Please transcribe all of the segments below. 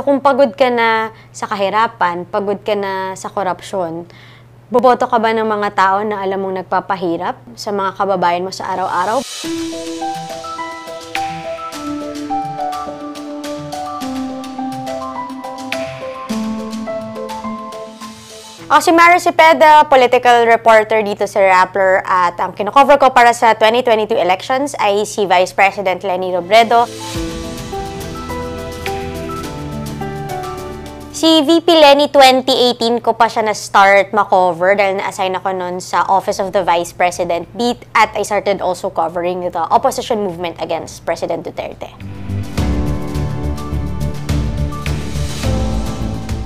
So kung pagod ka na sa kahirapan, pagod ka na sa korupsyon, boboto ka ba ng mga tao na alam mong nagpapahirap sa mga kababayan mo sa araw-araw? Ako si Mara Cepeda, political reporter dito sa Rappler at ang kinocover ko para sa 2022 elections ay si Vice President Lenny Robredo. Si VP Lenny 2018 ko pa siya na-start ma-cover dahil na-assign ako noon sa Office of the Vice President beat at I started also covering the opposition movement against President Duterte.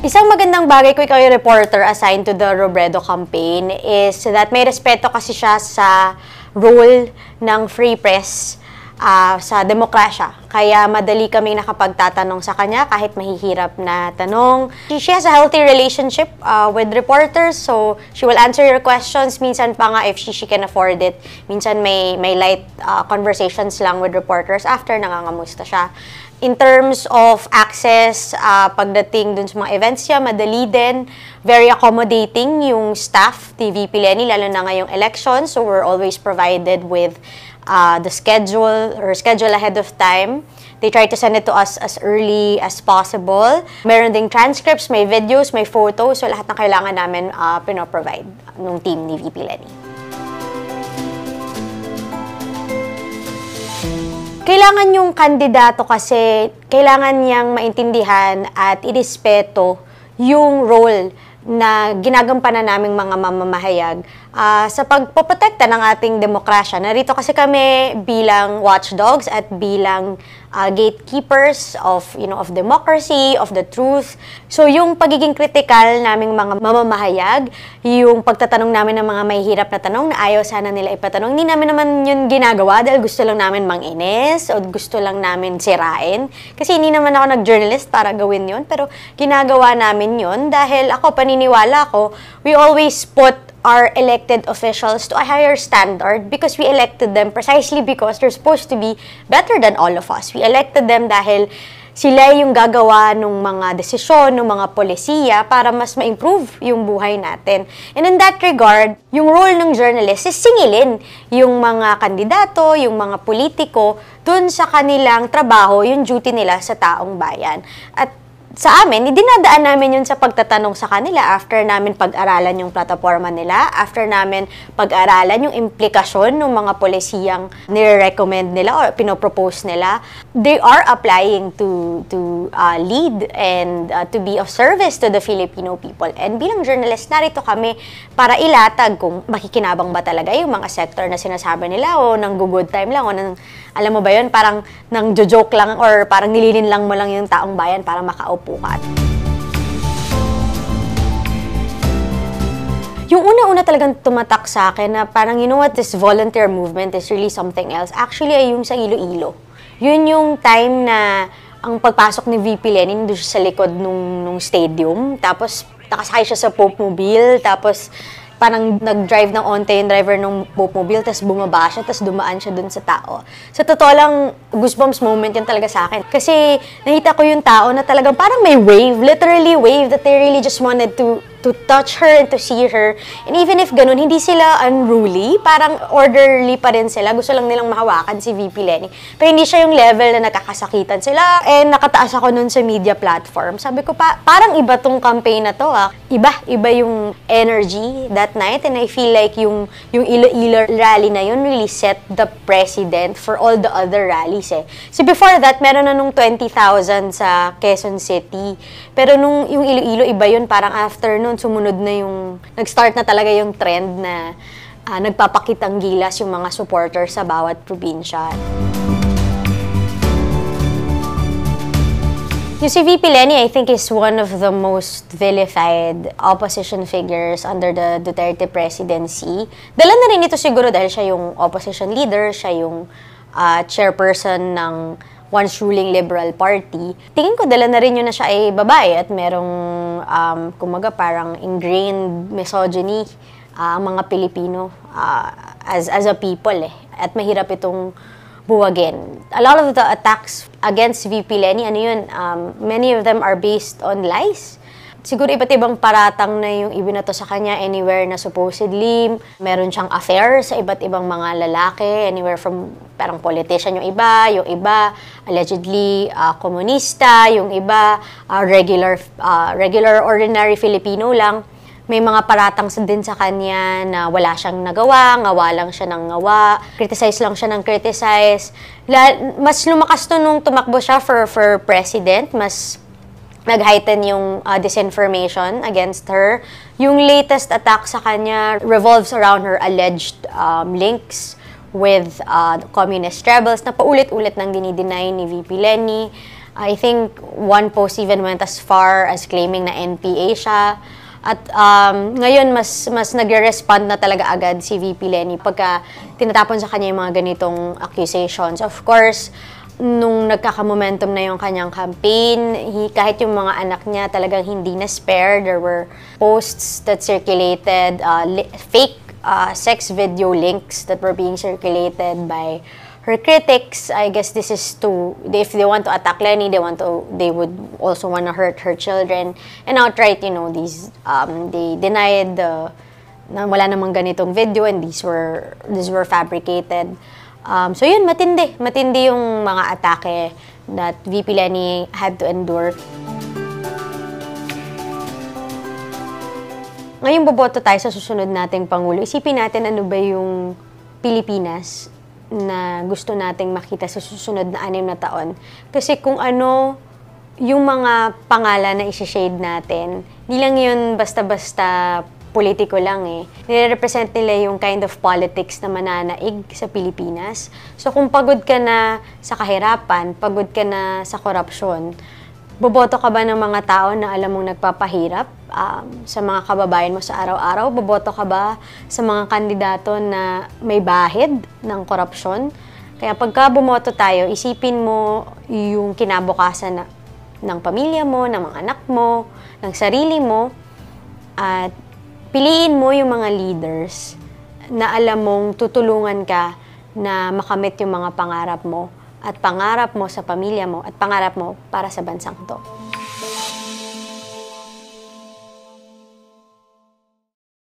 Isang magandang bagay ko ikaw yung reporter assigned to the Robredo campaign is that may respeto kasi siya sa role ng free press uh, sa demokrasya. Kaya madali kaming nakapagtatanong sa kanya kahit mahihirap na tanong. She has a healthy relationship uh, with reporters so she will answer your questions. Minsan pa nga if she, she can afford it. Minsan may, may light uh, conversations lang with reporters after nangangamusta siya in terms of access, uh, pagdating dun sa mga events niya, madali din. Very accommodating yung staff, TVP Lenny, lalo na ngayong election. So we're always provided with uh, the schedule or schedule ahead of time. They try to send it to us as early as possible. Meron ding transcripts, may videos, may photos. So lahat ng kailangan namin uh, pinoprovide ng team ni VP Lenny. Kailangan yung kandidato kasi kailangan niyang maintindihan at irespeto yung role na ginagampanan naming mga mamamahayag uh, sa pagpoprotekta ng ating demokrasya. Narito kasi kami bilang watchdogs at bilang uh, gatekeepers of you know of democracy, of the truth. So yung pagiging critical naming mga mamamahayag, yung pagtatanong namin ng mga mahihirap na tanong na ayaw sana nila ipatanong, hindi namin naman yun ginagawa dahil gusto lang namin manginis o gusto lang namin sirain. Kasi hindi naman ako nag-journalist para gawin yun, pero ginagawa namin yun dahil ako, paniniwala ko, we always put our elected officials to a higher standard because we elected them precisely because they're supposed to be better than all of us. We elected them dahil sila yung gagawa ng mga desisyon, ng mga polisiya para mas ma-improve yung buhay natin. And in that regard, yung role ng journalist is singilin yung mga kandidato, yung mga politiko, dun sa kanilang trabaho, yung duty nila sa taong bayan. At sa amin, dinadaan namin yun sa pagtatanong sa kanila after namin pag-aralan yung plataforma nila, after namin pag-aralan yung implikasyon ng mga polisiyang nire-recommend nila or pinopropose nila. They are applying to to uh, lead and uh, to be of service to the Filipino people. And bilang journalist, narito kami para ilatag kung makikinabang ba talaga yung mga sector na sinasabi nila o nang good time lang o nang, alam mo ba yun, parang nang joke lang or parang nililin lang mo lang yung taong bayan para makaupo pukat. Yung una-una talagang tumatak sa akin na parang, you know what, this volunteer movement is really something else. Actually, ay yung sa Iloilo. Yun yung time na ang pagpasok ni VP Lenin doon sa likod nung, nung stadium. Tapos, nakasakay siya sa Pope Mobile. Tapos, parang nag-drive ng onte yung driver ng mobile, tapos bumaba siya, tapos dumaan siya dun sa tao. Sa totoo lang, goosebumps moment yan talaga sa akin. Kasi nakita ko yung tao na talagang parang may wave, literally wave, that they really just wanted to to touch her and to see her. And even if ganun, hindi sila unruly, parang orderly pa rin sila. Gusto lang nilang mahawakan si VP Lenny. Pero hindi siya yung level na nakakasakitan sila. And nakataas ako nun sa media platform. Sabi ko pa, parang iba tong campaign na to ah. Iba, iba yung energy that night. And I feel like yung, yung Iloilo rally na yun really set the precedent for all the other rallies eh. So before that, meron na nung 20,000 sa Quezon City. Pero nung yung Iloilo, iba yun. Parang after nun, sumunod na yung, nag-start na talaga yung trend na uh, nagpapakitang gilas yung mga supporters sa bawat probinsya. Yung si VP Lenny, I think, is one of the most vilified opposition figures under the Duterte presidency. Dala na rin ito siguro dahil siya yung opposition leader, siya yung uh, chairperson ng once ruling Liberal Party. Tingin ko dala na rin yun na siya ay babae at merong, um, kumaga parang ingrained misogyny uh, ang mga Pilipino uh, as, as a people eh. At mahirap itong buwagin. A lot of the attacks against VP Lenny, ano yun, um, many of them are based on lies. Siguro iba't ibang paratang na yung ibinato sa kanya. Anywhere na supposedly meron siyang affair sa iba't ibang mga lalaki, anywhere from parang politician yung iba, yung iba allegedly uh, komunista, yung iba uh, regular uh, regular ordinary Filipino lang. May mga paratang din sa kanya na wala siyang nagawa, ngawa lang siya ng ngawa, criticize lang siya ng criticize. Mas lumakas to nung tumakbo siya for, for president, mas nag-heighten yung uh, disinformation against her. Yung latest attack sa kanya revolves around her alleged um, links with uh, communist rebels na paulit-ulit nang dinideny ni VP Lenny. I think one post even went as far as claiming na NPA siya. At um, ngayon, mas, mas nagre-respond na talaga agad si VP Lenny pagka tinatapon sa kanya yung mga ganitong accusations. Of course, nung nagkaka-momentum na yung kanyang campaign, he, kahit yung mga anak niya talagang hindi na spare. There were posts that circulated, uh, fake uh, sex video links that were being circulated by her critics, I guess this is to, if they want to attack Lenny, they want to, they would also want to hurt her children. And outright, you know, these, um, they denied the, na wala namang ganitong video and these were, these were fabricated. Um, so yun, matindi. Matindi yung mga atake that VP Lenny had to endure. Ngayon boboto tayo sa susunod nating Pangulo. Isipin natin ano ba yung Pilipinas na gusto nating makita sa susunod na anim na taon. Kasi kung ano yung mga pangalan na isi-shade natin, hindi lang yun basta-basta politiko lang eh. Nire-represent nila yung kind of politics na mananaig sa Pilipinas. So kung pagod ka na sa kahirapan, pagod ka na sa korupsyon, Boboto ka ba ng mga tao na alam mong nagpapahirap um, sa mga kababayan mo sa araw-araw? Boboto ka ba sa mga kandidato na may bahid ng korupsyon? Kaya pagka bumoto tayo, isipin mo yung kinabukasan na, ng pamilya mo, ng mga anak mo, ng sarili mo, at piliin mo yung mga leaders na alam mong tutulungan ka na makamit yung mga pangarap mo at pangarap mo sa pamilya mo at pangarap mo para sa bansang to.